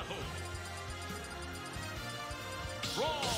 battle! Brawl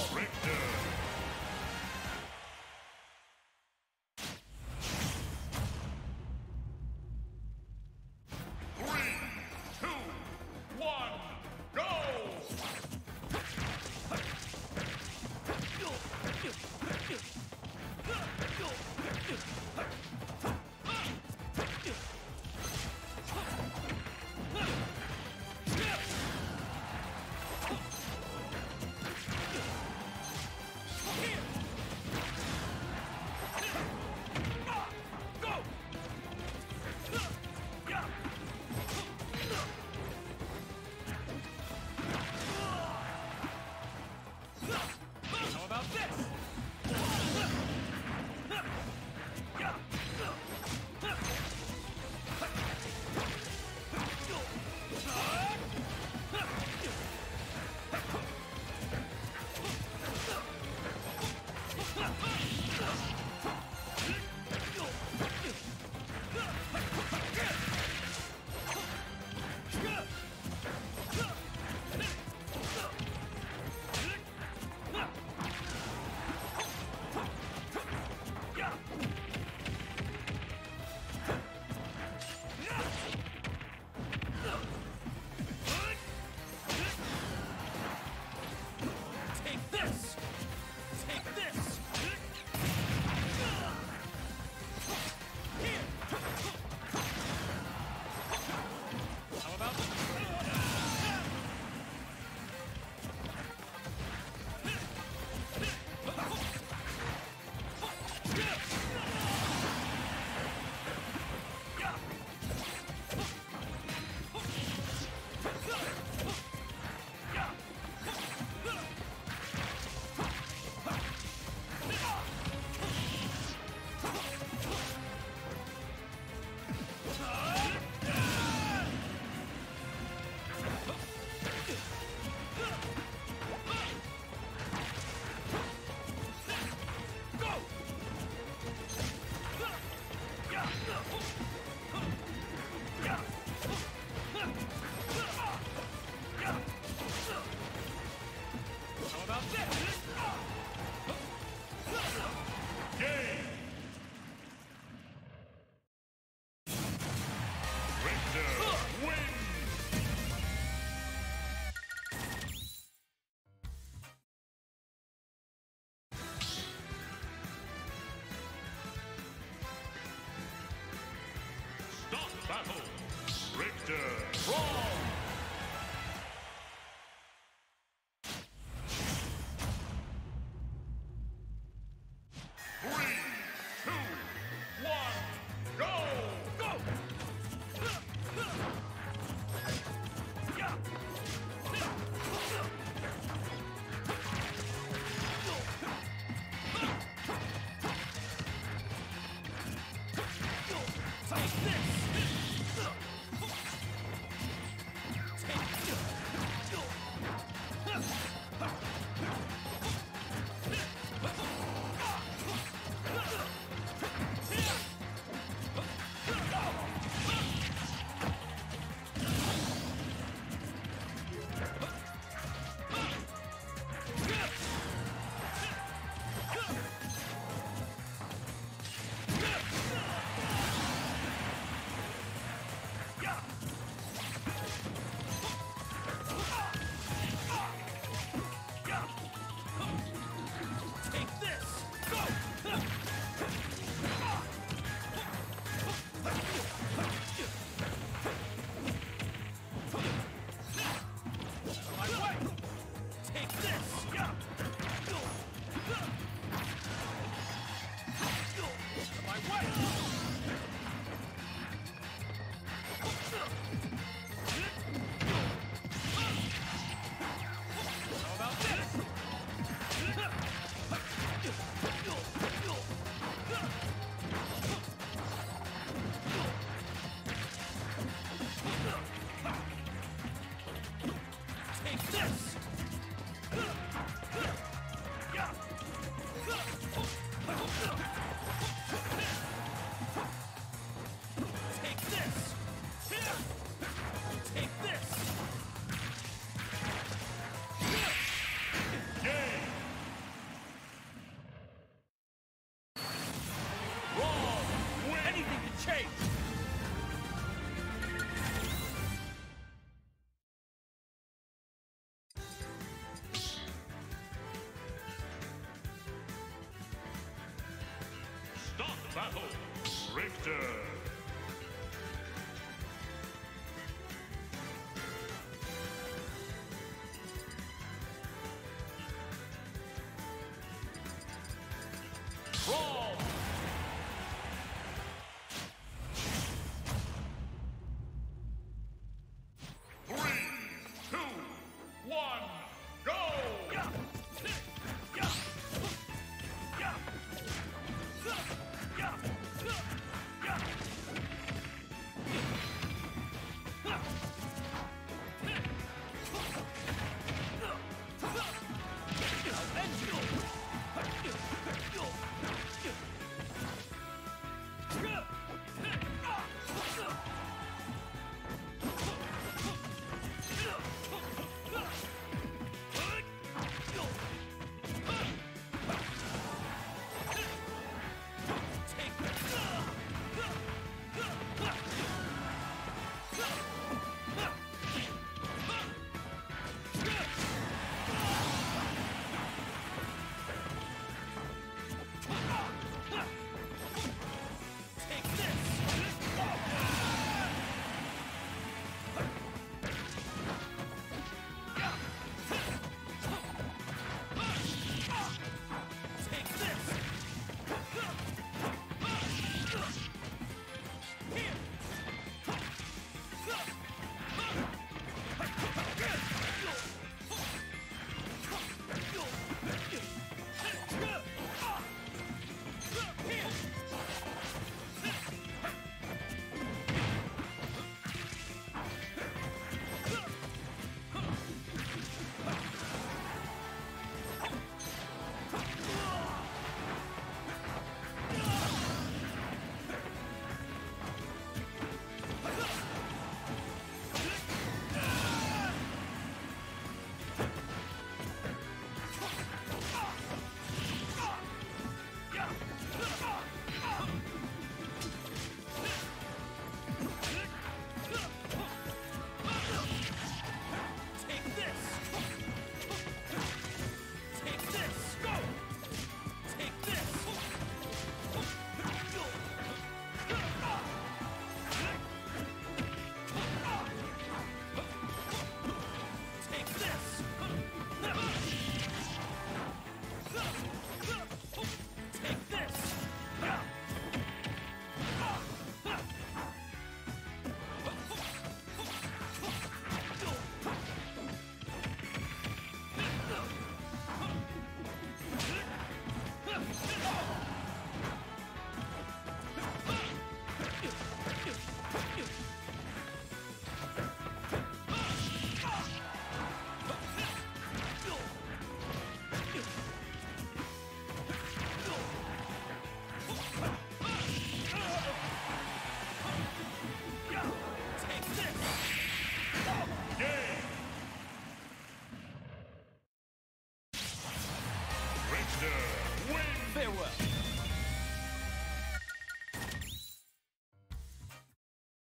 battle! Richter!